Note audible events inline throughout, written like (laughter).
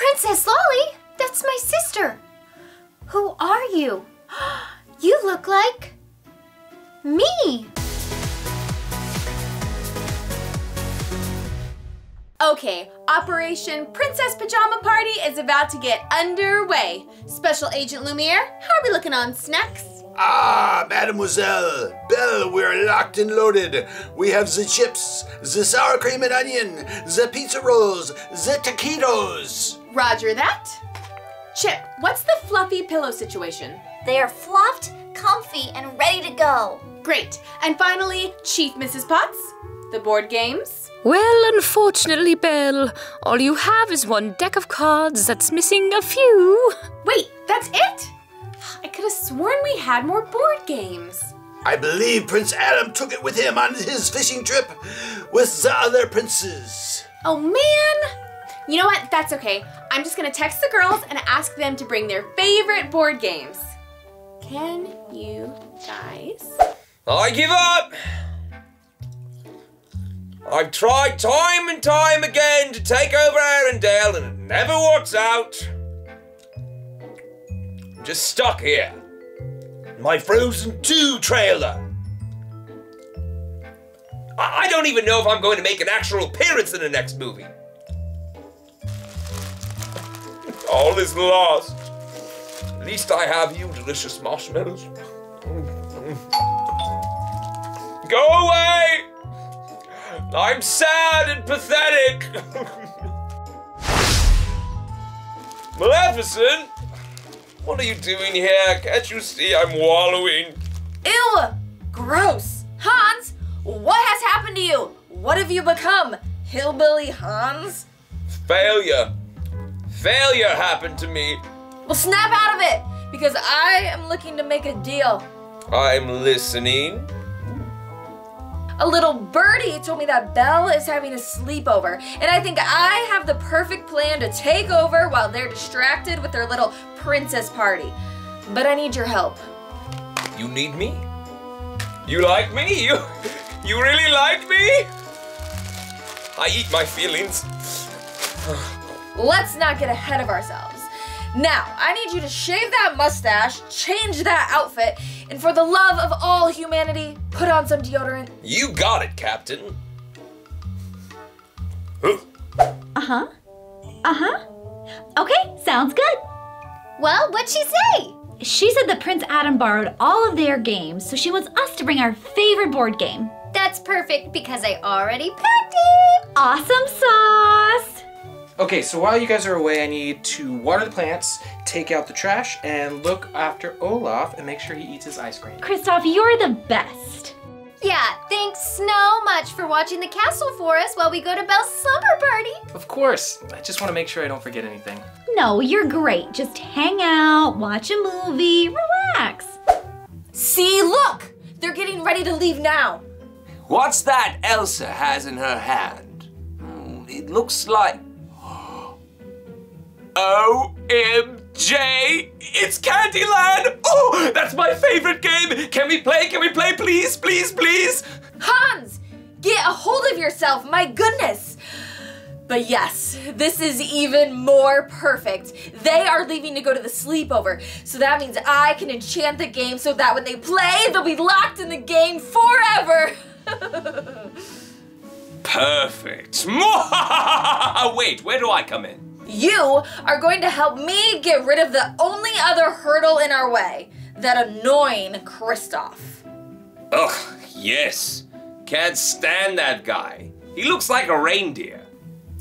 Princess Lolly, that's my sister. Who are you? (gasps) You look like me. Okay, Operation Princess Pajama Party is about to get underway. Special Agent Lumiere, how are we looking on snacks? Ah, Mademoiselle, Belle, we're locked and loaded. We have the chips, the sour cream and onion, the pizza rolls, the taquitos. Roger that. Chip, what's the fluffy pillow situation? They are fluffed, comfy, and ready to go. Great. And finally, Chief Mrs. Potts, the board games. Well, unfortunately, Belle, all you have is one deck of cards that's missing a few. Wait, that's it? I could have sworn we had more board games. I believe Prince Adam took it with him on his fishing trip with the other princes. Oh man! You know what? That's okay. I'm just gonna text the girls and ask them to bring their favorite board games. Can you guys? I give up! I've tried time and time again to take over Arendelle and it never works out. I'm just stuck here. My Frozen 2 trailer. I I don't even know if I'm going to make an actual appearance in the next movie. All is lost. At least I have you, delicious marshmallows. Go away! I'm sad and pathetic. (laughs) Maleficent? What are you doing here? Can't you see I'm wallowing? Ew! Gross! Hans, what has happened to you? What have you become? Hillbilly Hans? Failure. Failure happened to me. Well, snap out of it! Because I am looking to make a deal. I'm listening. A little birdie told me that Belle is having a sleepover, and I think I have the perfect plan to take over while they're distracted with their little princess party. But I need your help. You need me? You like me? You you really like me? I eat my feelings. Let's not get ahead of ourselves. Now, I need you to shave that mustache, change that outfit, and for the love of all humanity, put on some deodorant. You got it, Captain. Uh huh. Uh huh. Okay, sounds good. Well, what'd she say? She said that Prince Adam borrowed all of their games, so she wants us to bring our favorite board game. That's perfect because I already packed it. Awesome sauce! Okay, so while you guys are away, I need to water the plants, take out the trash, and look after Olaf and make sure he eats his ice cream. Kristoff, you're the best. Yeah, thanks so much for watching the castle for us while we go to Belle's slumber party. Of course, I just want to make sure I don't forget anything. No, you're great. Just hang out, watch a movie, relax. See, look! They're getting ready to leave now. What's that Elsa has in her hand? Hmm, It looks like. OMJ! It's Candyland! Oh, that's my favorite game! Can we play? Can we play, please? Please, please? Hans, get a hold of yourself, my goodness! But yes, this is even more perfect. They are leaving to go to the sleepover, so that means I can enchant the game so that when they play, they'll be locked in the game forever! (laughs) Perfect. (laughs) Wait, where do I come in? You are going to help me get rid of the only other hurdle in our way that annoying Kristoff. Ugh, yes. Can't stand that guy. He looks like a reindeer.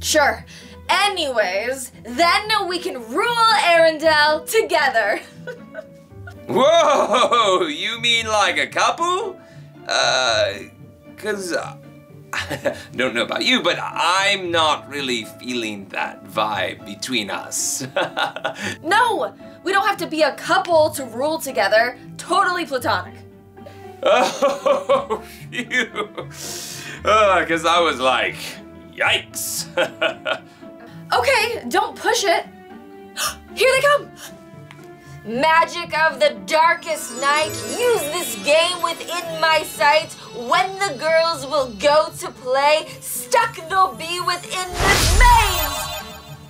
Sure. Anyways, then we can rule Arendelle together. (laughs) Whoa, you mean like a couple? Uh, cause uh, (laughs) don't know about you, but I'm not really feeling that vibe between us. (laughs) no, we don't have to be a couple to rule together. Totally platonic. (laughs) oh, phew. Uh, cause I was like, yikes. Okay, don't push it. (gasps) Here they come. Magic of the darkest night, use this game within my sight. When the girls will go to play, stuck they'll be within this maze.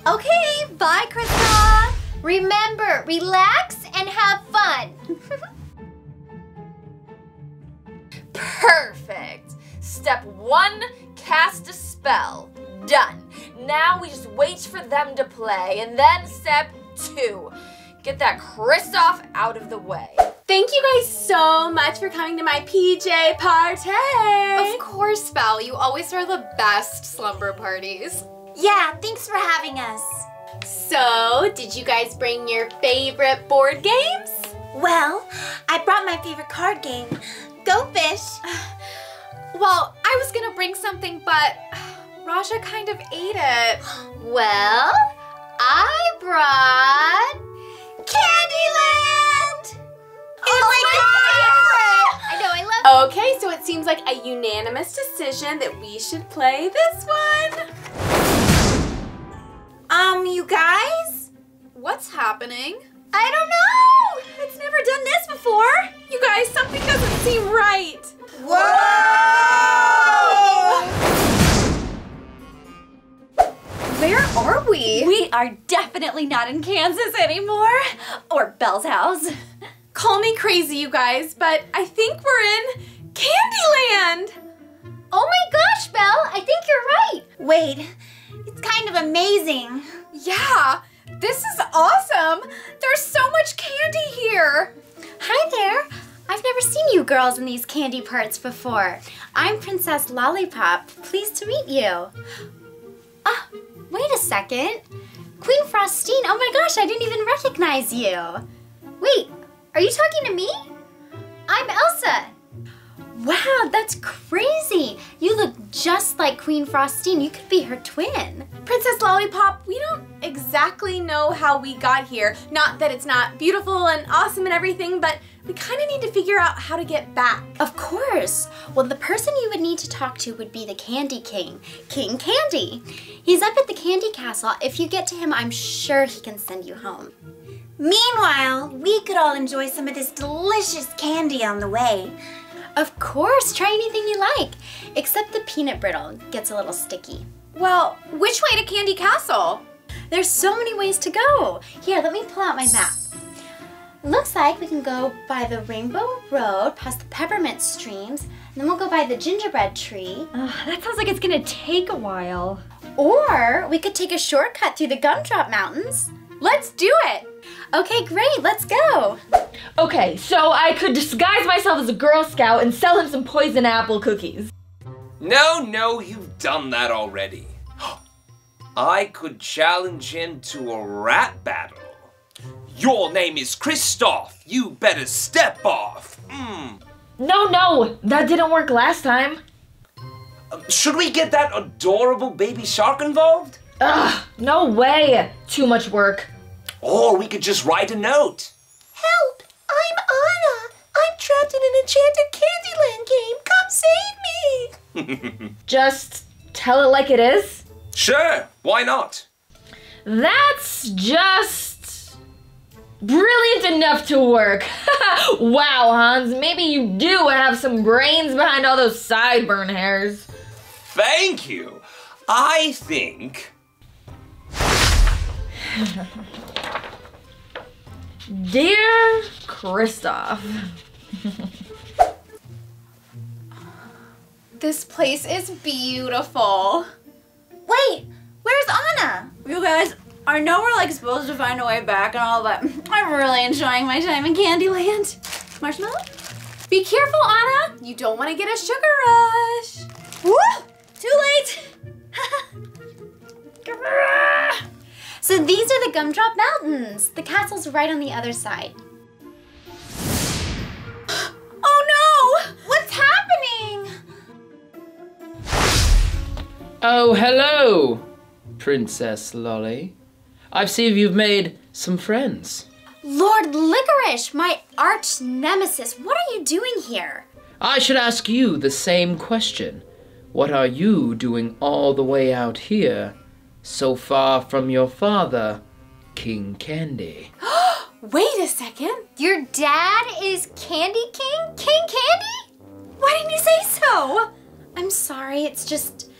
Okay, Bye, Krista. Remember, relax and have fun. (laughs) Perfect. Step one, cast a spell. Done. Now we just wait for them to play. And then step two, get that Kristoff out of the way. Thank you guys so much for coming to my PJ party. Of course, Belle. You always throw the best slumber parties. Yeah, thanks for having us. So, did you guys bring your favorite board games? Well, I brought my favorite card game. Go fish. (sighs) Well, I was gonna bring something, but (sighs) Rajah kind of ate it. (gasps) Well, I brought Candyland. Oh my favorite. I know, I love Okay, so it seems like a unanimous decision that we should play this one. Um, you guys? What's happening? I don't know. It's never done this before. You guys, something doesn't seem right. Where are we? We are definitely not in Kansas anymore. Or Belle's house. Call me crazy, you guys, but I think we're in Candyland. Oh my gosh, Belle, I think you're right. Wait, it's kind of amazing. Yeah, this is awesome. There's so much candy here. Hi there. I've never seen you girls in these candy parts before. I'm Princess Lollipop. Pleased to meet you. Ah, wait a second. Queen Frostine, oh my gosh, I didn't even recognize you. Wait, are you talking to me? I'm Elsa. Wow, that's crazy. You look just like Queen Frostine. You could be her twin. Princess Lollipop, we don't exactly know how we got here. Not that it's not beautiful and awesome and everything, but we kind of need to figure out how to get back. Of course. Well, the person you would need to talk to would be the Candy King, King Candy. He's up at the Candy Castle. If you get to him, I'm sure he can send you home. Meanwhile, we could all enjoy some of this delicious candy on the way. Of course, try anything you like, except the peanut brittle gets a little sticky. Well, which way to Candy Castle? There's so many ways to go. Here, let me pull out my map. Looks like we can go by the Rainbow Road, past the peppermint streams, and then we'll go by the gingerbread tree. Ugh, that sounds like it's gonna take a while. Or we could take a shortcut through the Gumdrop Mountains. Let's do it. Okay, great, let's go. Okay, so I could disguise myself as a Girl Scout and sell him some poison apple cookies. No, no, you've done that already. (gasps) I could challenge him to a rap battle. Your name is Kristoff. You better step off. Mm. No, no, that didn't work last time. Should we get that adorable baby shark involved? Ugh, no way. Too much work. Or we could just write a note. Help! I'm Anna. I'm trapped in an enchanted Candyland game. Come save me! (laughs) Just tell it like it is. Sure, why not? That's just brilliant enough to work. (laughs) wow, Hans, maybe you do have some brains behind all those sideburn hairs. Thank you. I think. Dear Kristoff. This place is beautiful. Wait, where's Anna? You guys, I know we're like supposed to find a way back and all, but I'm really enjoying my time in Candyland. Marshmallow? Be careful, Anna. You don't want to get a sugar rush. Woo! Too late! (laughs) so these are the Gumdrop Mountains. The castle's right on the other side. (gasps) Oh no! What's happening? Oh, hello, Princess Lolly. I see you've made some friends. Lord Licorice, my arch nemesis, what are you doing here? I should ask you the same question. What are you doing all the way out here, so far from your father, King Candy? (gasps) Wait a second. Your dad is Candy King? King Candy? Why didn't you say so? I'm sorry, it's just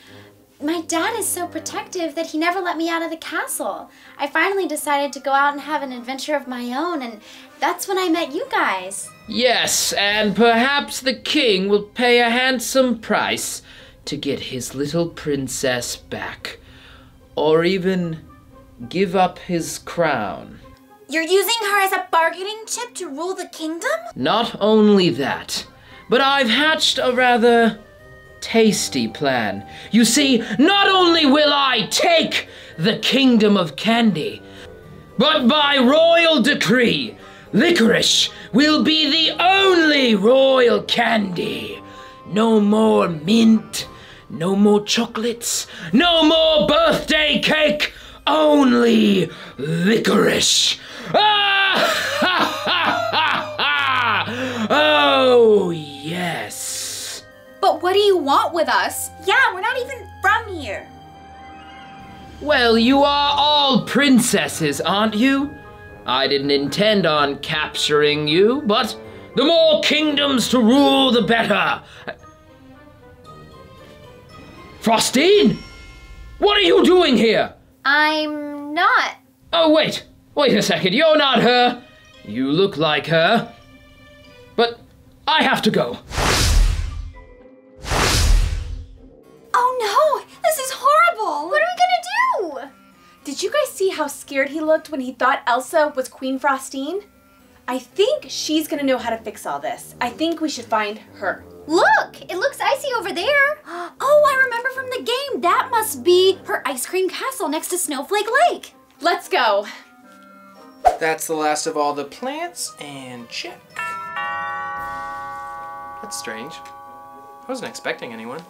my dad is so protective that he never let me out of the castle. I finally decided to go out and have an adventure of my own, and that's when I met you guys. Yes, and perhaps the king will pay a handsome price to get his little princess back. Or even give up his crown. You're using her as a bargaining chip to rule the kingdom? Not only that, but I've hatched a rather tasty plan. You see, not only will I take the kingdom of candy, but by royal decree, licorice will be the only royal candy. No more mint, no more chocolates, no more birthday cake, only licorice. Ah! Ha, ha, ha, ha! Oh, yes. But what do you want with us? Yeah, we're not even from here. Well, you are all princesses, aren't you? I didn't intend on capturing you, but the more kingdoms to rule, the better. Frostine! What are you doing here? I'm not. Oh, wait. Wait a second. You're not her. You look like her. But I have to go. Oh no, this is horrible. What are we gonna do? Did you guys see how scared he looked when he thought Elsa was Queen Frostine? I think she's gonna know how to fix all this. I think we should find her. Look, it looks icy over there. (gasps) Oh, I remember from the game. That must be her ice cream castle next to Snowflake Lake. Let's go. That's the last of all the plants, and check. That's strange. I wasn't expecting anyone.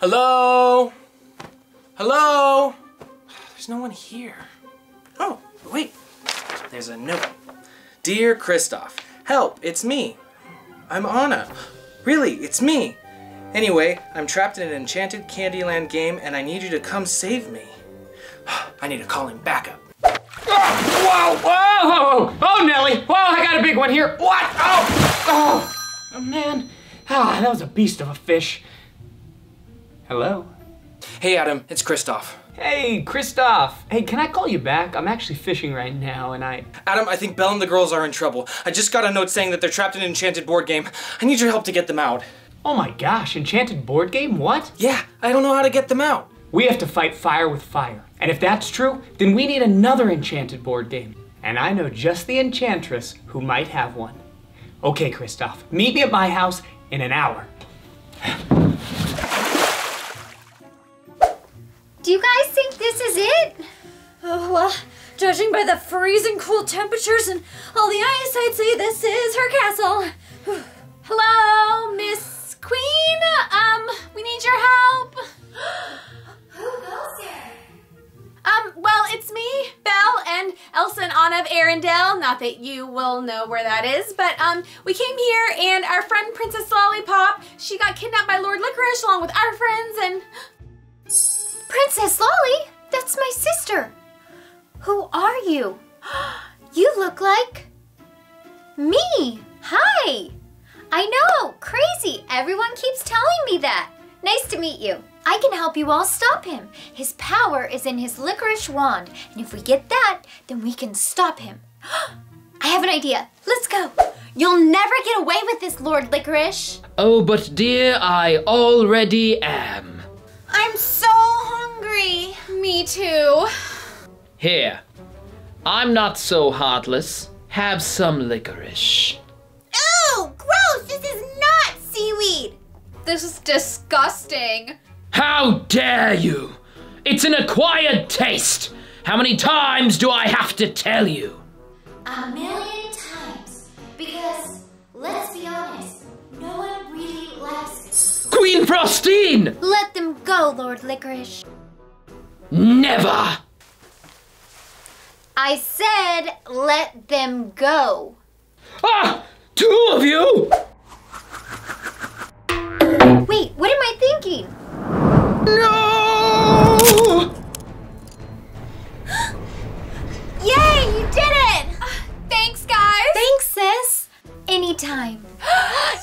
Hello? Hello? There's no one here. Oh, wait. There's a note. Dear Kristoff, help, it's me. I'm Anna. Really, it's me. Anyway, I'm trapped in an enchanted Candyland game and I need you to come save me. (sighs) I need to call in backup. Whoa, whoa, whoa, oh, Nelly, whoa, I got a big one here. What? Oh, oh, oh man, ah, that was a beast of a fish. Hello? Hey Adam, it's Kristoff. Hey, Kristoff. Hey, can I call you back? I'm actually fishing right now, and I. Adam, I think Belle and the girls are in trouble. I just got a note saying that they're trapped in an enchanted board game. I need your help to get them out. Oh my gosh, enchanted board game? What? Yeah, I don't know how to get them out. We have to fight fire with fire. And if that's true, then we need another enchanted board game. And I know just the enchantress who might have one. Okay, Kristoff, meet me at my house in an hour. Do you guys think this is it? Oh, well, judging by the freezing cold temperatures and all the ice, I'd say this is her castle. (sighs) Hello, Miss Queen? Um, we need your help. (gasps) Who goes there? Um, well, it's me, Belle, and Elsa and Anna of Arendelle. Not that you will know where that is, but um, we came here and our friend Princess Lollipop, she got kidnapped by Lord Licorice along with our friends and... Princess Lolly? That's my sister. Who are you? (gasps) You look like me. Hi. I know, crazy. Everyone keeps telling me that. Nice to meet you. I can help you all stop him. His power is in his licorice wand, and if we get that, then we can stop him. (gasps) I have an idea. Let's go. You'll never get away with this, Lord Licorice. Oh, but dear, I already am. I'm so hungry. Me too. Here. I'm not so heartless. Have some licorice. Ew, gross. This is not seaweed. This is disgusting. How dare you! It's an acquired taste! How many times do I have to tell you? A million times. Because, let's be honest, no one really likes it. Queen Frostine! Let them go, Lord Licorice. Never! I said let them go. Ah! Two of you! Wait, what am I thinking? No! (gasps) Yay, you did it! (gasps) Thanks, guys. Thanks, sis. Anytime. (gasps) yeah!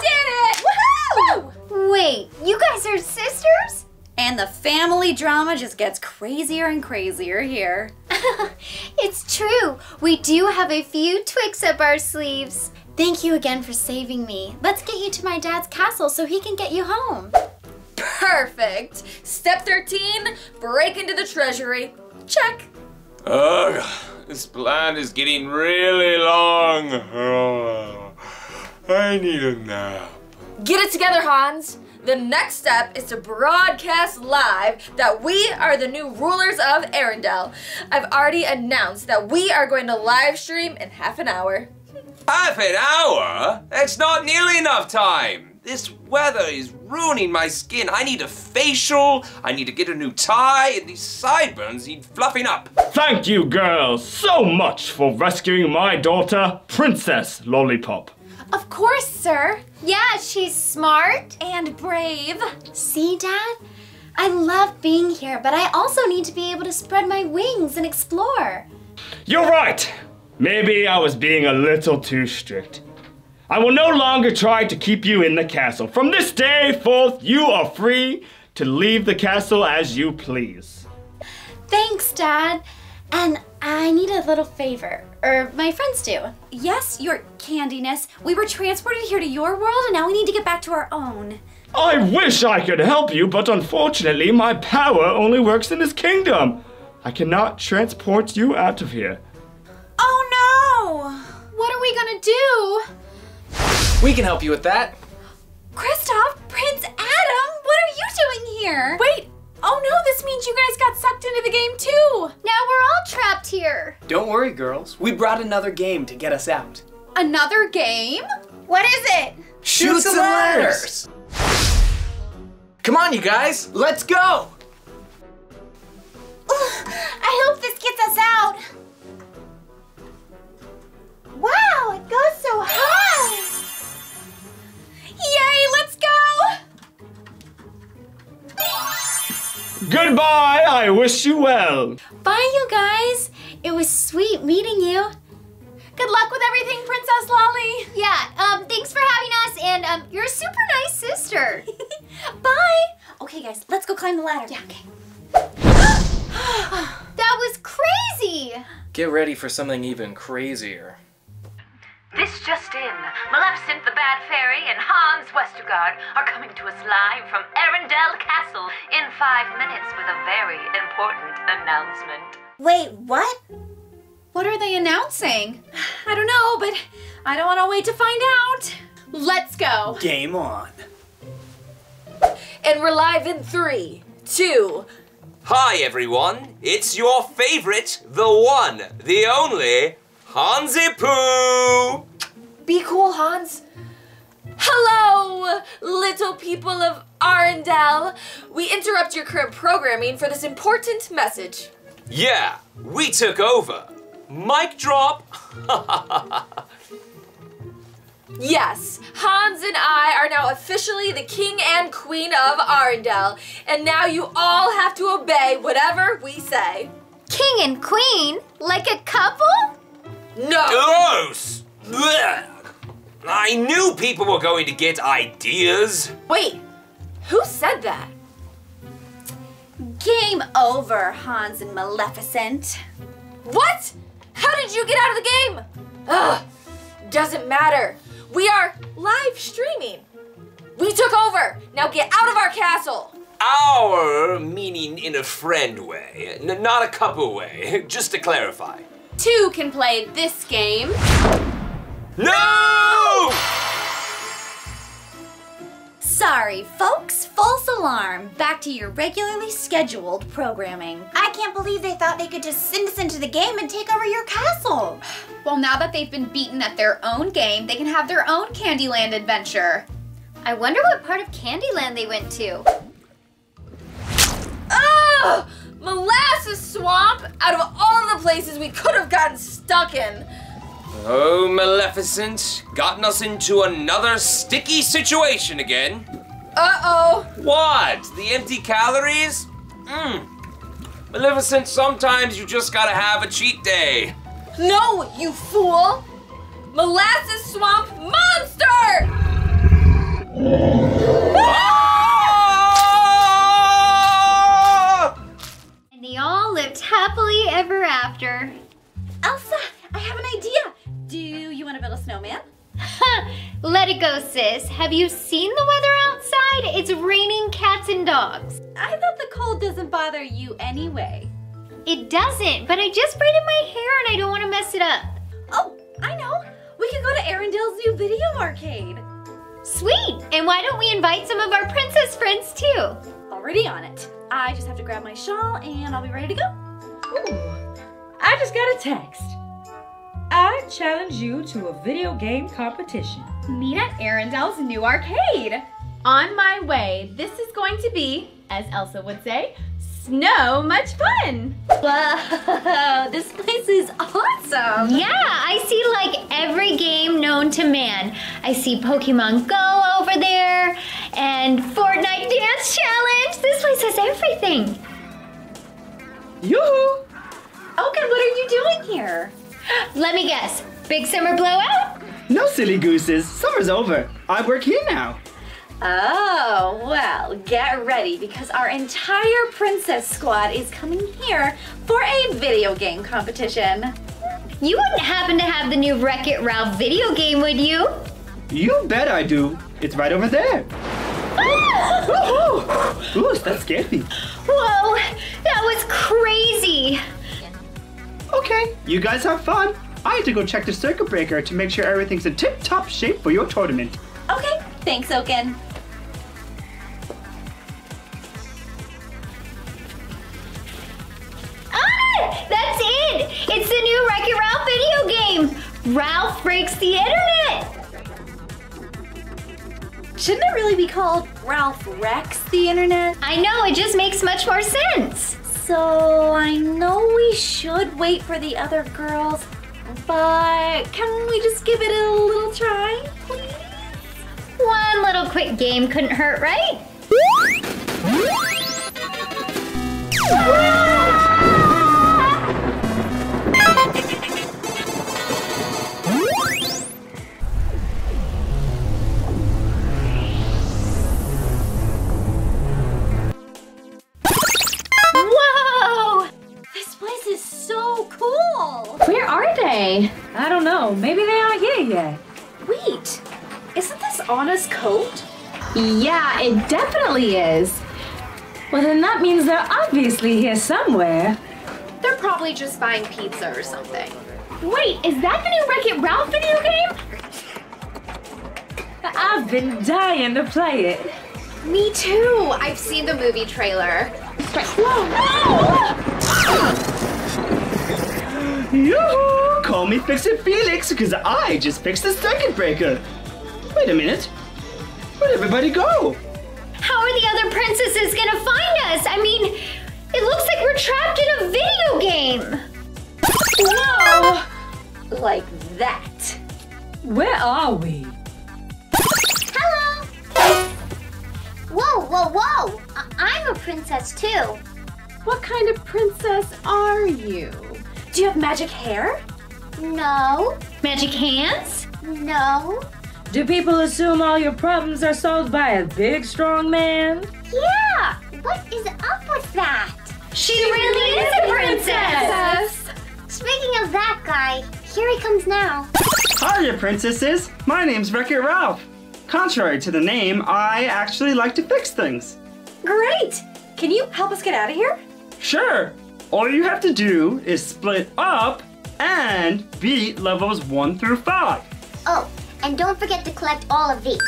Did it! Woohoo! Wait, you guys are sisters? And the family drama just gets crazier and crazier here. (laughs) it's true. We do have a few twigs up our sleeves. Thank you again for saving me. Let's get you to my dad's castle so he can get you home. Perfect. Step 13, break into the treasury. Check. Ugh, this plan is getting really long. Oh, (sighs) I need a nap. Get it together, Hans. The next step is to broadcast live that we are the new rulers of Arendelle. I've already announced that we are going to live stream in half an hour. Half an hour? That's not nearly enough time. This weather is ruining my skin. I need a facial, I need to get a new tie, and these sideburns need fluffing up. Thank you, girls, so much for rescuing my daughter, Princess Lollipop. Of course, sir. Yeah, she's smart. And brave. See, Dad? I love being here, but I also need to be able to spread my wings and explore. You're right. Maybe I was being a little too strict. I will no longer try to keep you in the castle. From this day forth, you are free to leave the castle as you please. Thanks, Dad. And I need a little favor, or my friends do. Yes, your candiness. We were transported here to your world and now we need to get back to our own. I wish I could help you, but unfortunately, my power only works in this kingdom. I cannot transport you out of here. Oh no! What are we gonna do? We can help you with that. Kristoff, Prince Adam, what are you doing here? Wait, oh no, this means you guys got sucked into the game too. Now we're all trapped here. Don't worry, girls. We brought another game to get us out. Another game? What is it? Chutes and Ladders. Come on, you guys, let's go. I hope this gets us out. Wow, it goes so high. Yay, let's go! Goodbye, I wish you well. Bye, you guys. It was sweet meeting you. Good luck with everything, Princess Lolly. Yeah, um, thanks for having us, and um, you're a super nice sister. (laughs) Bye. Okay, guys, let's go climb the ladder. Yeah, okay. (gasps) that was crazy. Get ready for something even crazier. This just in. Maleficent the Bad Fairy and Hans Westergaard are coming to us live from Arendelle Castle in five minutes with a very important announcement. Wait, what? What are they announcing? I don't know, but I don't want to wait to find out. Let's go. Game on. And we're live in three, two. Hi, everyone. It's your favorite, the one, the only, Hansi Poo. Be cool, Hans. Hello, little people of Arendelle. We interrupt your current programming for this important message. Yeah, we took over. Mic drop. (laughs) Yes, Hans and I are now officially the king and queen of Arendelle, and now you all have to obey whatever we say. King and queen? Like a couple? No! Gross. Blech. I knew people were going to get ideas. Wait, who said that? Game over, Hans and Maleficent. What? How did you get out of the game? Ugh, doesn't matter. We are live streaming. We took over. Now get out of our castle. Our meaning in a friend way, n- not a couple way, (laughs) just to clarify. Two can play this game. No! Sorry, folks, false alarm. Back to your regularly scheduled programming. I can't believe they thought they could just send us into the game and take over your castle. Well, now that they've been beaten at their own game, they can have their own Candyland adventure. I wonder what part of Candyland they went to. Ugh! Molasses swamp out of all the places we could have gotten stuck in. Oh, Maleficent, gotten us into another sticky situation again. Uh-oh. What? The empty calories? Mmm. Maleficent, sometimes you just gotta have a cheat day. No, you fool! Molasses swamp monster! Ah! Happily ever after. Elsa, I have an idea. Do you want to build a snowman? (laughs) Let it go, sis. Have you seen the weather outside? It's raining cats and dogs. I thought the cold doesn't bother you anyway. It doesn't, but I just braided my hair and I don't want to mess it up. Oh, I know. We could go to Arendelle's new video arcade. Sweet! And why don't we invite some of our princess friends too? Already on it. I just have to grab my shawl and I'll be ready to go. Ooh, I just got a text. I challenge you to a video game competition. Meet at Arendelle's new arcade. On my way. This is going to be, as Elsa would say, snow much fun. Whoa, (laughs) this place is awesome. Yeah, I see like every game known to man. I see Pokemon Go over there and Fortnite Dance Challenge. This place has everything. Yoo-hoo! Oh, Oaken, what are you doing here? Let me guess. Big summer blowout? No silly gooses. Summer's over. I work here now. Oh, well, get ready because our entire princess squad is coming here for a video game competition. You wouldn't happen to have the new Wreck It Ralph video game, would you? You bet I do. It's right over there. (laughs) Ooh, that scared me. Whoa, that was crazy. Okay, you guys have fun. I had to go check the circuit breaker to make sure everything's in tip-top shape for your tournament. Okay, thanks, Oaken. Ralph breaks the internet. Shouldn't it really be called Ralph Wrecks the Internet? I know, it just makes much more sense. So I know we should wait for the other girls, but can we just give it a little try, please? One little quick game couldn't hurt, right? Cool! Where are they? I don't know. Maybe they aren't here yet. Wait, isn't this Anna's coat? Yeah, it definitely is. Well, then that means they're obviously here somewhere. They're probably just buying pizza or something. Wait, is that the new Wreck It Ralph video game? I've been dying to play it. Me too. I've seen the movie trailer. Yoo-hoo! Call me Fix It Felix, because I just fixed the circuit breaker. Wait a minute. Where'd everybody go? How are the other princesses gonna find us? I mean, it looks like we're trapped in a video game. Whoa! Like that. Where are we? Hello! Whoa, whoa, whoa! I- I'm a princess too. What kind of princess are you? Do you have magic hair? No, Magic hands? no. Do people assume all your problems are solved by a big, strong man? Yeah! What is up with that? She, really is a princess. Speaking of that guy, here he comes now. Hiya, princesses. My name's Wreck-It Ralph. Contrary to the name, I actually like to fix things. Great! Can you help us get out of here? Sure. All you have to do is split up and beat levels 1 through 5. Oh, and don't forget to collect all of these.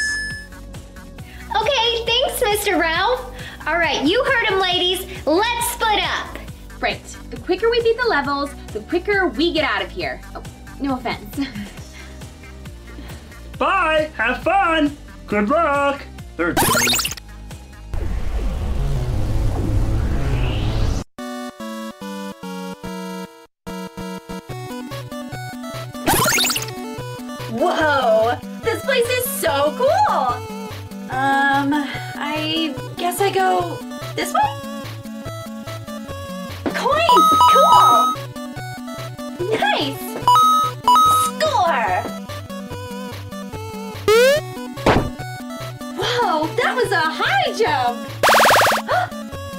Okay, thanks, Mr. Ralph. All right, you heard him, ladies. Let's split up. Right. The quicker we beat the levels, the quicker we get out of here. Oh, no offense. Bye. Have fun. Good luck. Third guess I go this way? Coins! Cool! Nice! Score! Whoa, that was a high jump!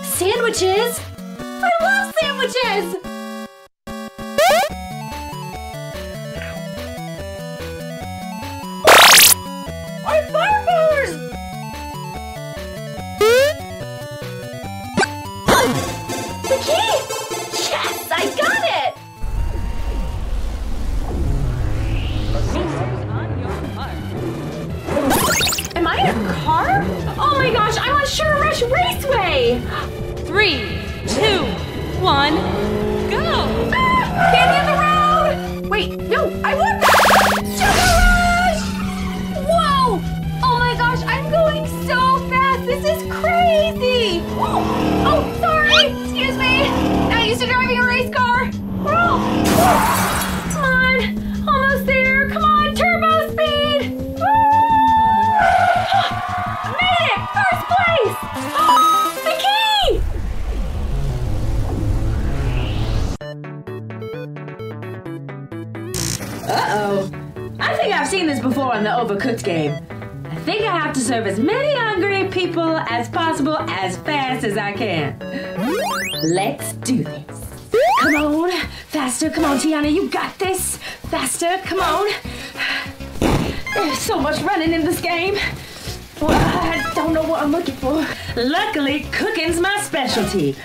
(gasps) Sandwiches! I love sandwiches! Do this. Come on, faster. Come on, Tiana, you got this. Faster, come on. There's so much running in this game. Well, I don't know what I'm looking for. Luckily, cooking's my specialty.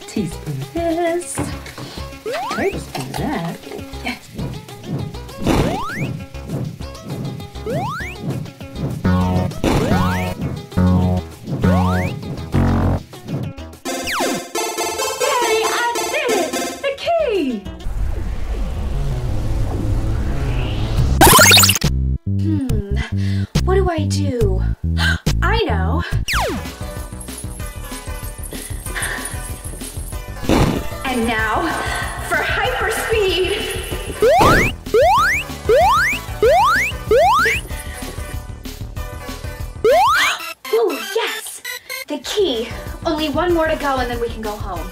Teaspoon this. Tablespoon that. One more to go and then we can go home.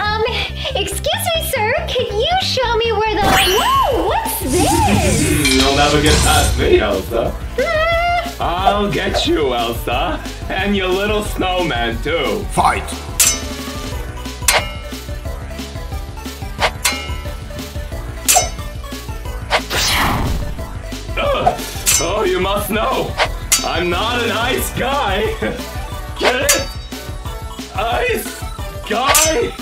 Um, excuse me, sir. Can you show me where the. Whoa! What's this? You'll never get past me, Elsa. I'll get you, Elsa. And your little snowman, too. Fight! Oh, you must know. I'm not an ice guy. (laughs) Get it? Ice guy? Hey,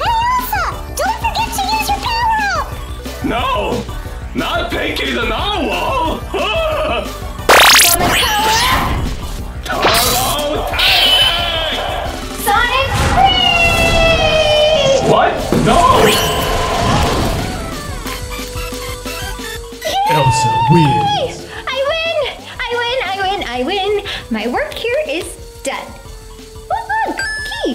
Elsa! Don't forget to use your power up! No! Not Pinky the Narwhal! (laughs) Sonic wins! I win! I win! I win! I win! My work here is done. Oh, look! Key!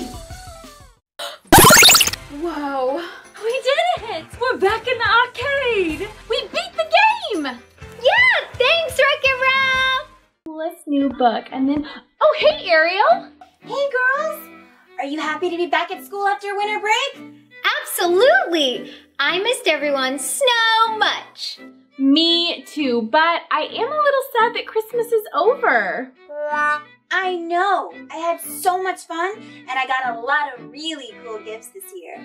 Whoa. We did it! We're back in the arcade! We beat the game! Yeah! Thanks, Wreck-It Ralph! Coolest new book. And then, oh, hey, Ariel! Hey, girls! Are you happy to be back at school after winter break? Absolutely! I missed everyone so much. Me too, but I am a little sad that Christmas is over. I know. I had so much fun, and I got a lot of really cool gifts this year.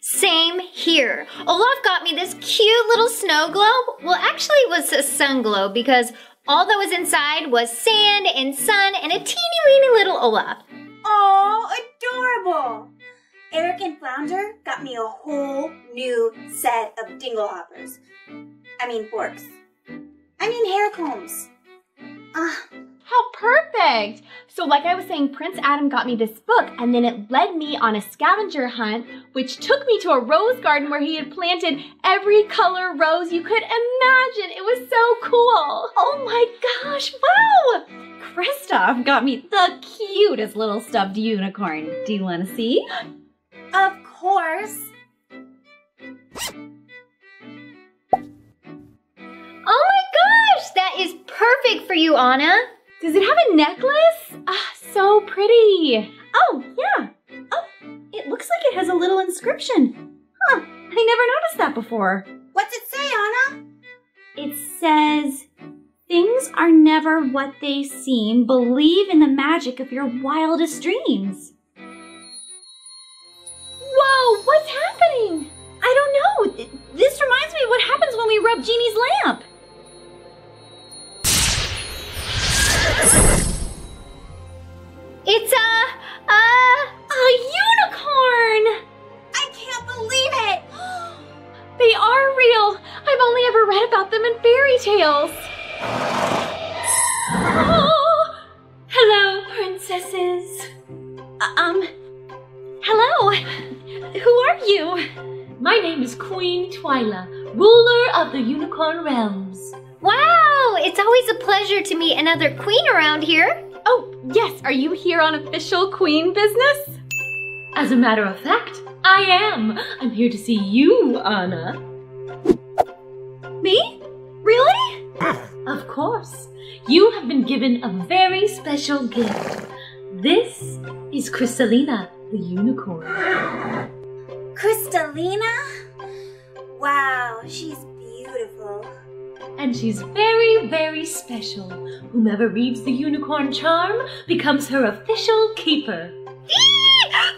Same here. Olaf got me this cute little snow globe. Well, actually, it was a sun globe because all that was inside was sand and sun and a teeny weeny little Olaf. Oh, adorable! Eric and Flounder got me a whole new set of dinglehoppers. I mean forks. I mean hair combs. Ah, How perfect! So, like I was saying, Prince Adam got me this book, and then it led me on a scavenger hunt, which took me to a rose garden where he had planted every color rose you could imagine. It was so cool. Oh my gosh, wow! Kristoff got me the cutest little stuffed unicorn. Do you want to see? of course. Oh my gosh, that is perfect for you, Anna. Does it have a necklace? Ah, so pretty. Oh, yeah. Oh, it looks like it has a little inscription. Huh, I never noticed that before. What's it say? Anna? It says, Things are never what they seem. Believe in the magic of your wildest dreams. Whoa, what's happening? I don't know. This reminds me of what happens when we rub Genie's lamp. Another queen around here. Oh, yes. Are you here on official queen business? As a matter of fact, I am. I'm here to see you, Anna. Me? Really? (clears throat) Of course. You have been given a very special gift. This is Crystalina, the unicorn. Crystalina? Wow, she's beautiful. And she's very, very special. Whomever reads the unicorn charm becomes her official keeper.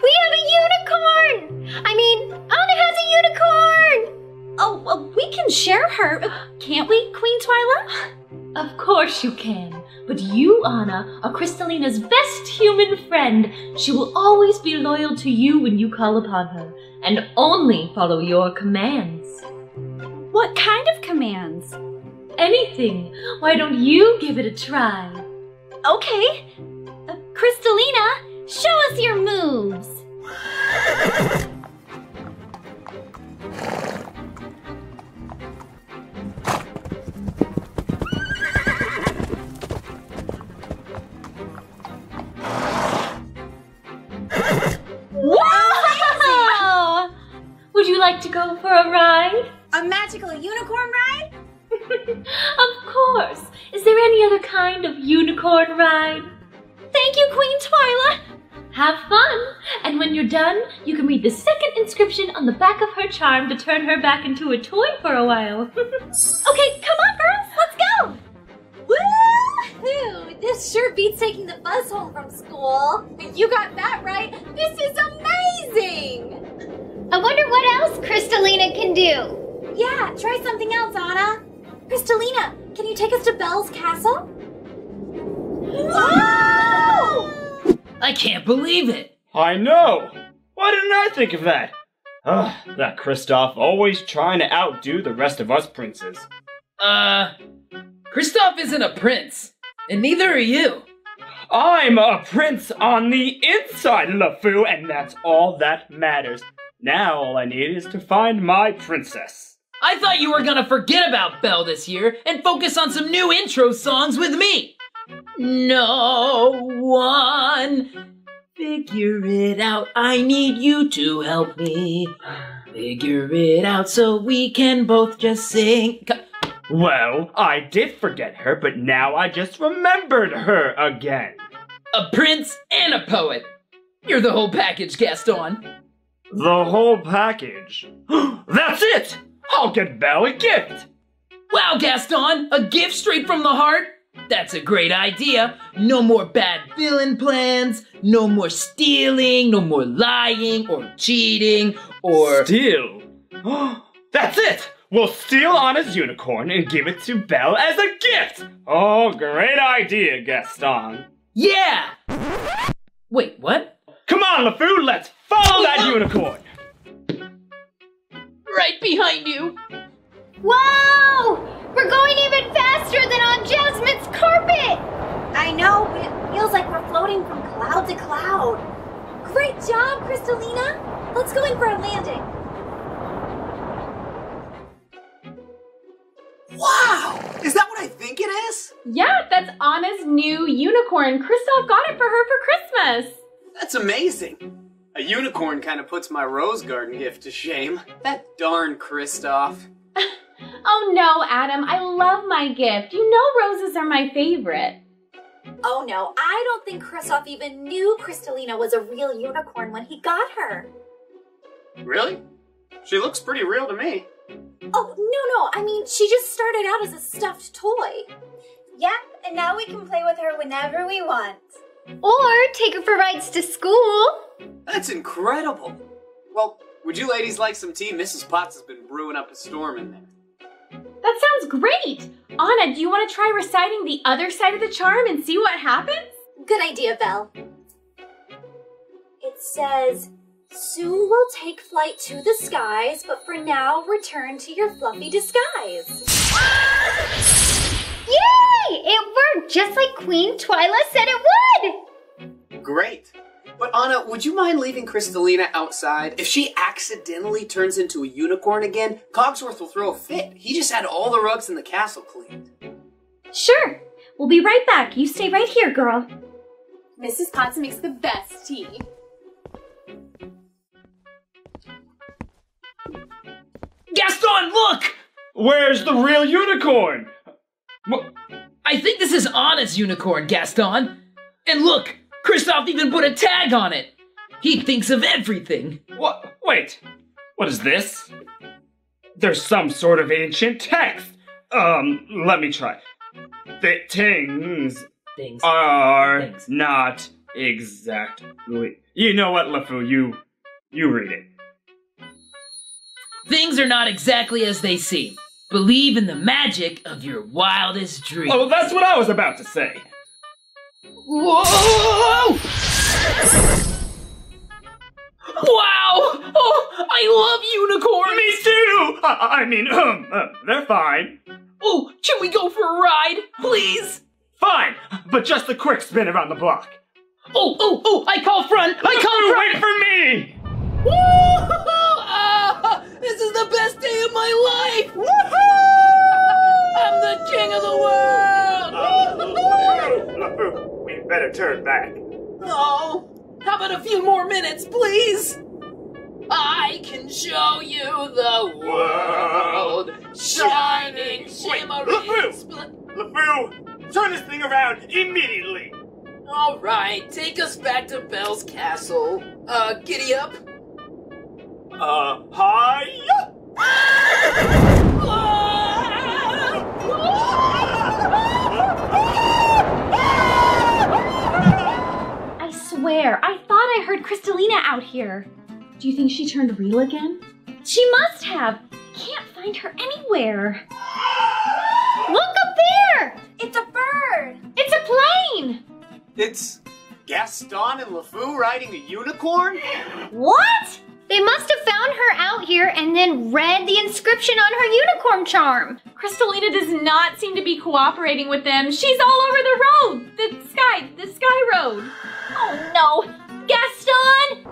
We have a unicorn! I mean, Anna has a unicorn! Oh, well, we can share her, can't we, Queen Twyla? Of course you can. But you, Anna, are Crystalina's best human friend. She will always be loyal to you when you call upon her, and only follow your commands. What kind of commands? Anything. Why don't you give it a try? Okay. Uh, Crystalina, show us your moves. Wow! Would you like to go for a ride? A magical unicorn ride? (laughs) Of course. Is there any other kind of unicorn ride? Thank you, Queen Twyla. Have fun! And when you're done, you can read the second inscription on the back of her charm to turn her back into a toy for a while. (laughs) Okay, come on, girls, let's go. Woohoo! This sure beats taking the bus home from school. You got that right. This is amazing! I wonder what else Crystalina can do. Yeah, try something else, Anna. Crystalina, can you take us to Belle's castle? Whoa! I can't believe it. I know! Why didn't I think of that? Ugh, that Kristoff always trying to outdo the rest of us princes. Uh, Kristoff isn't a prince, and neither are you. I'm a prince on the inside, LeFou, and that's all that matters. Now all I need is to find my princess. I thought you were gonna forget about Belle this year and focus on some new intro songs with me. No one figure it out. I need you to help me figure it out so we can both just sing. Well, I did forget her, but now I just remembered her again. A prince and a poet. You're the whole package, Gaston. The whole package. (gasps) That's it! I'll get Belle a gift! Wow, Gaston, a gift straight from the heart? That's a great idea. No more bad villain plans, no more stealing, no more lying or cheating or. Steal? (gasps) That's it! We'll steal Anna's unicorn and give it to Belle as a gift! Oh, great idea, Gaston. Yeah! Wait, what? Come on, LeFou, let's follow that (laughs) unicorn! Right behind you. Whoa! We're going even faster than on Jasmine's carpet! I know, it feels like we're floating from cloud to cloud. Great job, Crystalina. Let's go in for a landing. Wow! Is that what I think it is? Yeah, that's Anna's new unicorn. Kristoff got it for her for Christmas. That's amazing. A unicorn kind of puts my rose garden gift to shame. That darn Kristoff. (laughs) Oh no, Adam, I love my gift. You know roses are my favorite. Oh no, I don't think Kristoff even knew Crystalina was a real unicorn when he got her. Really? She looks pretty real to me. Oh, no, no. I mean, she just started out as a stuffed toy. Yep, and now we can play with her whenever we want. Or take her for rides to school. That's incredible. Well, would you ladies like some tea? Mrs. Potts has been brewing up a storm in there. That sounds great. Anna, do you want to try reciting the other side of the charm and see what happens? Good idea, Belle. It says, Soon we'll take flight to the skies, but for now, return to your fluffy disguise. (gasps) Yay! It worked just like Queen Twyla said it would! Great. But Anna, would you mind leaving Crystalina outside? If she accidentally turns into a unicorn again, Cogsworth will throw a fit. He just had all the rugs in the castle cleaned. Sure. We'll be right back. You stay right here, girl. Mrs. Potts makes the best tea. Gaston, look! Where's the real unicorn? I think this is Anna's unicorn, Gaston. And look, Kristoff even put a tag on it. He thinks of everything. What? Wait, what is this? There's some sort of ancient text. Um, let me try. The things, things are not exactly. You know what, LeFou? You, you read it. Things are not exactly as they seem. Believe in the magic of your wildest dreams. Oh, that's what I was about to say. Whoa! Wow! Oh, I love unicorns! Me too! I, I mean, um, uh, they're fine. Oh, can we go for a ride, please? Fine, but just a quick spin around the block. Oh, oh, oh, I call front! I call front! Wait for me! ah, this is the best day of my life! I'm the king of the world! (laughs) Better turn back. Oh, how about a few more minutes, please? I can show you the world, shining, shimmering, LeFou! LeFou, turn this thing around immediately! All right, take us back to Belle's castle. Uh, giddy up. Uh, hi. (laughs) out here. Do you think she turned real again? She must have. Can't find her anywhere. (gasps) Look up there! It's a bird! It's a plane! It's Gaston and LeFou riding a unicorn? What? They must have found her out here and then read the inscription on her unicorn charm. Crystalina does not seem to be cooperating with them. She's all over the road. The sky, the sky road. Oh no. Gaston!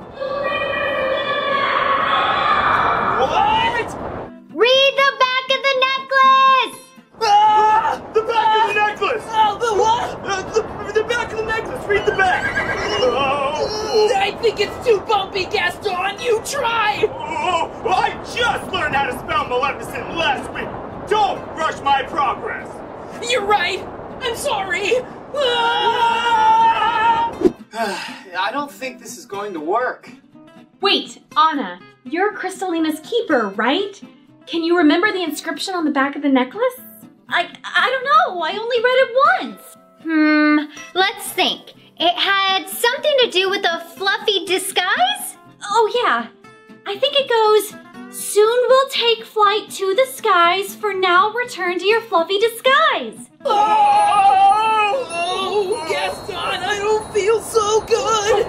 What? Read the back of the necklace! Ah! The back of the necklace! Oh, the what? Uh, the, the back of the necklace! Read the back! Oh! I think it's too bumpy, Gaston. You try! Oh, I just learned how to spell Maleficent last week! Don't rush my progress! You're right! I'm sorry! (sighs) I don't think this is going to work. Wait, Anna, you're Crystalina's keeper, right? Can you remember the inscription on the back of the necklace? I I don't know. I only read it once. Hmm, let's think. It had something to do with a fluffy disguise? Oh yeah. I think it goes Soon we'll take flight to the skies, for now return to your fluffy disguise. Oh, oh Gaston, I don't feel so good.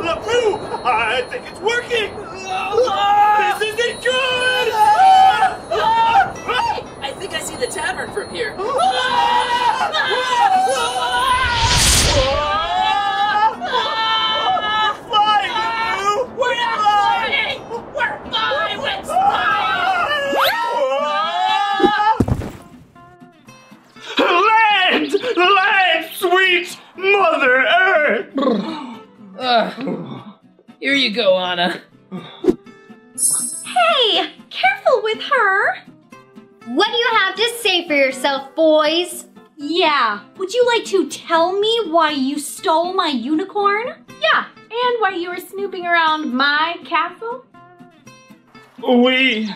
LeFou, (laughs) I think it's working. Ah! This isn't good. Ah! Hey, I think I see the tavern from here. Ah! Ah! Land! Land, sweet Mother Earth! Uh, here you go, Anna. Hey, careful with her. What do you have to say for yourself, boys? Yeah, would you like to tell me why you stole my unicorn? Yeah, and why you were snooping around my castle? We